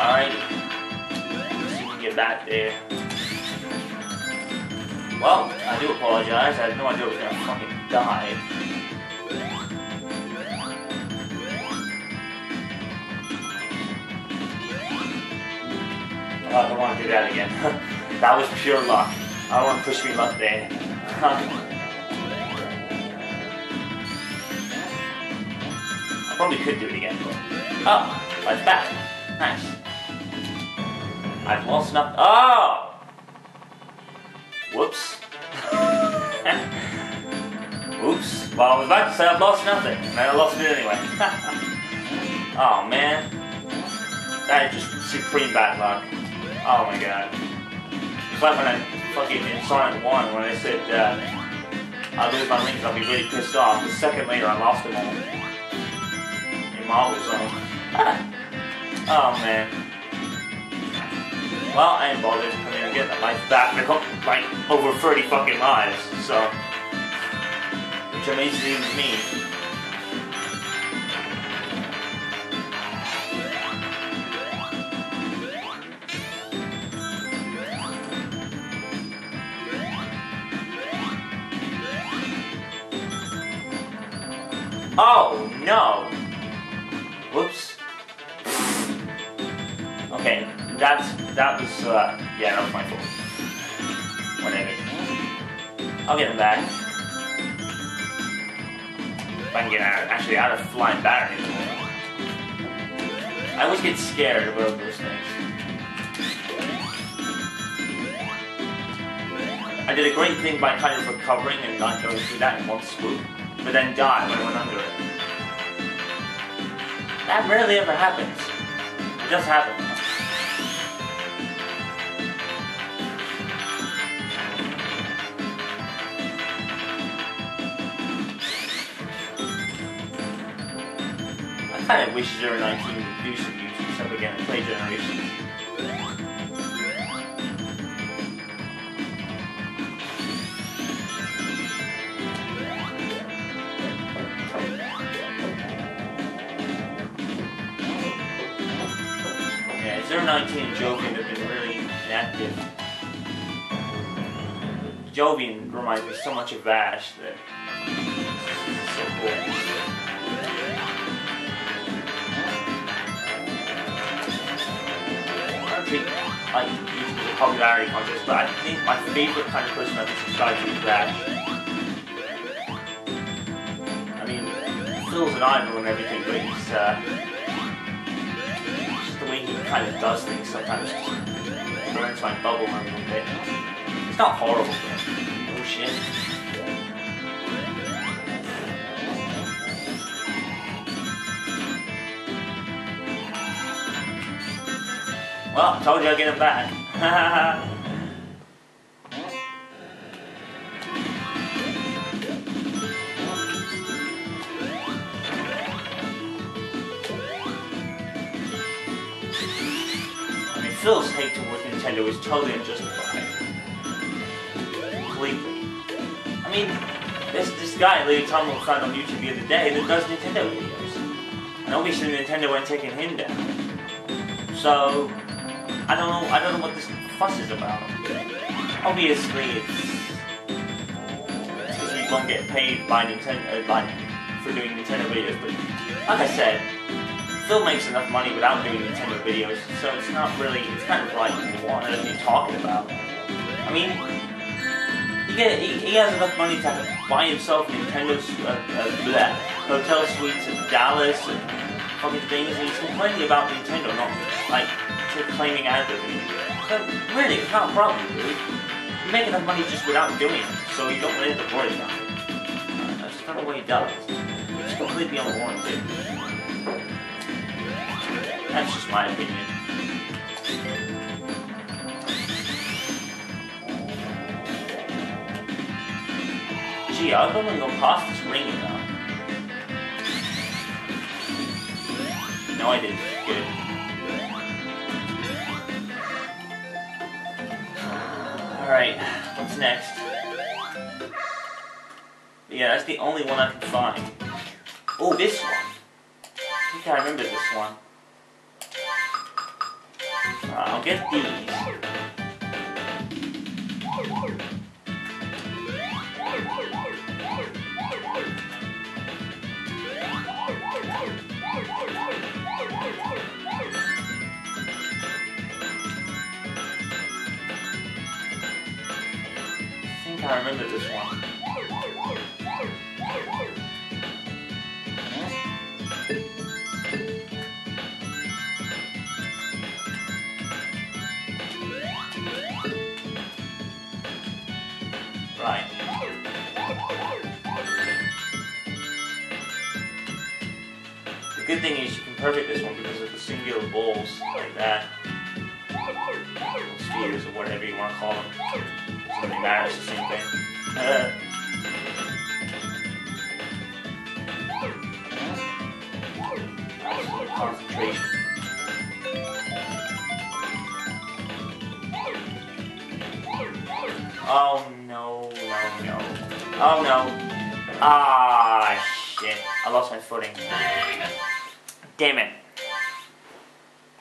Alright. See if we can get back there. Well, I do apologize. I had no idea I was gonna fucking die. I don't want to do that again. that was pure luck. I don't want to push me luck there. I probably could do it again, but... Oh, it's back. Nice. I've lost nothing. Oh! Whoops. Oops. Well, I was about to say I've lost nothing, and I lost it anyway. oh, man. That is just supreme bad luck. Oh my god. It's like when I fucking in Sonic 1 when I said uh, I lose my rings, I'll be really pissed off. The second later I lost them all. In Marble Zone. oh man. Well, I ain't bothered. I mean, I get that life back. I got like over 30 fucking lives, so. Which amazes me. Oh no! Whoops. Okay, that's that was uh yeah, that was my fault. Whatever. I'll get him back. If I can get out, actually out of flying batteries. I always get scared about those things. I did a great thing by kind of recovering and not going through that in one swoop, but then die when I went under it. That rarely ever happens. It just happens. Kind of wish Zero Nineteen would do some YouTube stuff again and play Generations. Yeah, Zero Nineteen and Jovian have been really inactive. Jovian reminds me so much of Vash that it's so cool. Like YouTube is a popularity contest, but I think my favorite kind of person I've subscribed to is Vash. I mean, Phil's an idol and everything, but he's uh, just the way he kind of does things sometimes burns my bubble a little bit. It's not horrible, oh shit. Well, told you I'd get him back. I mean, Phil's hate towards Nintendo is totally unjustified. Completely. I mean, this this guy, Lady Tom found on YouTube the other day that does Nintendo videos. And obviously Nintendo ain't taking him down. So I don't know I don't know what this fuss is about. Obviously it's because you won't get paid by Nintendo uh, for doing Nintendo videos, but like I said, Phil makes enough money without doing Nintendo videos, so it's not really it's kind of like what are you talking about? I mean he, get, he, he has enough money to buy himself Nintendo uh, uh, hotel suites in Dallas and fucking things, and he's complaining about Nintendo not like claiming advocacy. But really, it's not a problem, dude. You make enough money just without doing it, so you don't really have to worry about it. That's just not the way he does. It's completely unwarranted. That's just my opinion. Gee, I don't want to go past this ring now. No, I didn't. Good. Alright, what's next? Yeah, that's the only one I can find. Oh, this one. I think I remember this one. Uh, I'll get these. Perfect this one because of the singular balls like that. Spheres or whatever you want to call them. Doesn't really matter, the same thing. Uh, concentration. Oh no, no, no. Oh no. Ah, shit. I lost my footing. Damn it.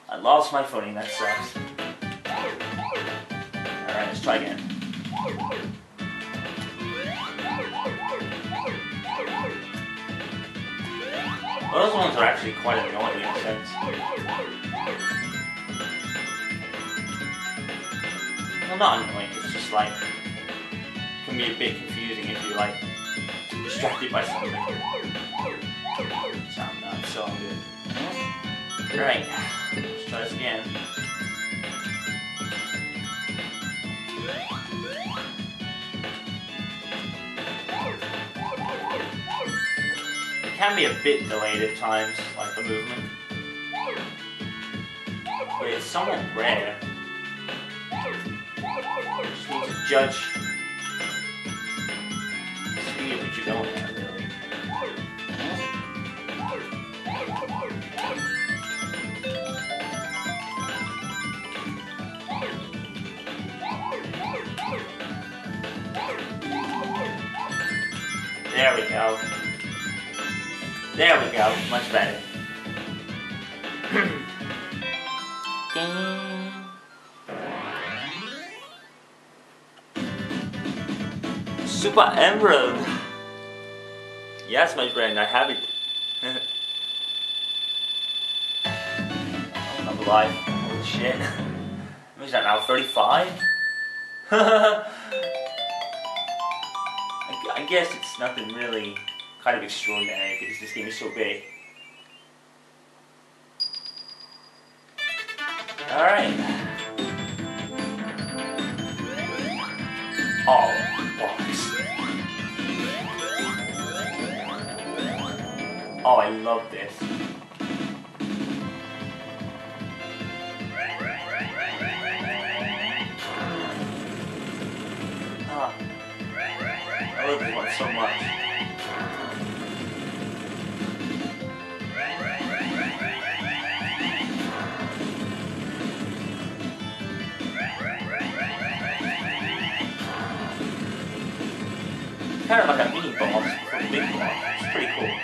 I lost my footing, that sucks. Alright, let's try again. Well, those ones are actually quite annoying in a sense. Well, not annoying, it's just like, it can be a bit confusing if you're like distracted by something. So I'm not so good. Right, let's try this again. It can be a bit delayed at times, like the movement. But it's somewhat rare. You just need to judge the speed at which you're going at, There we go. There we go. Much better. Super Emerald. Yes, my friend, I have it. I'm alive. Holy shit. What is that now? 35? Guess it's nothing really kind of extraordinary because this game is so big. Alright. Oh, box. Oh, I love this. So much. Kind of like a mini boss a big one. It's pretty cool.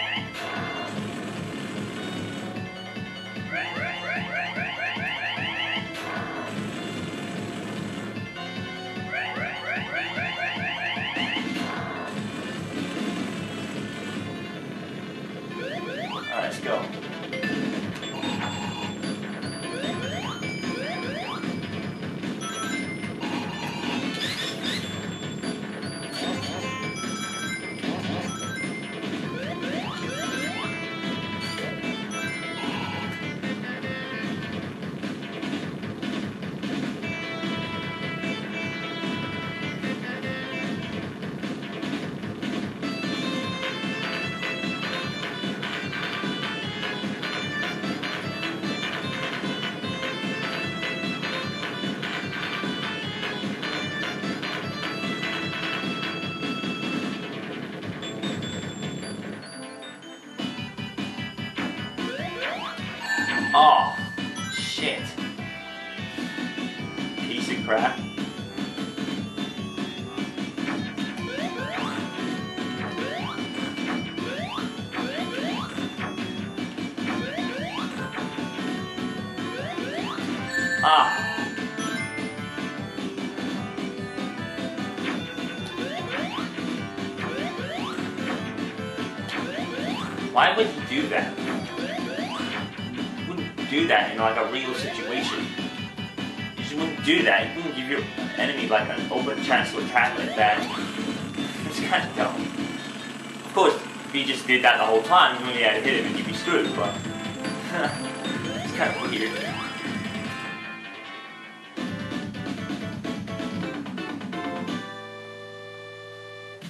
Wouldn't do that in like a real situation. You just wouldn't do that. You wouldn't give your enemy like an open chance to attack like that. It's kind of dumb. Of course, if he just did that the whole time, you only had to hit him and you'd be screwed, but it's kind of weird.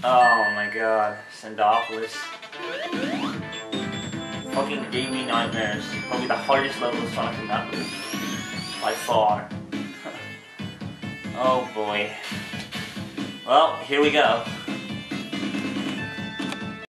Oh my god, Sandopolis. Fucking me nightmares. Probably the hardest level of Sonic and Knuckles. By far. oh boy. Well, here we go.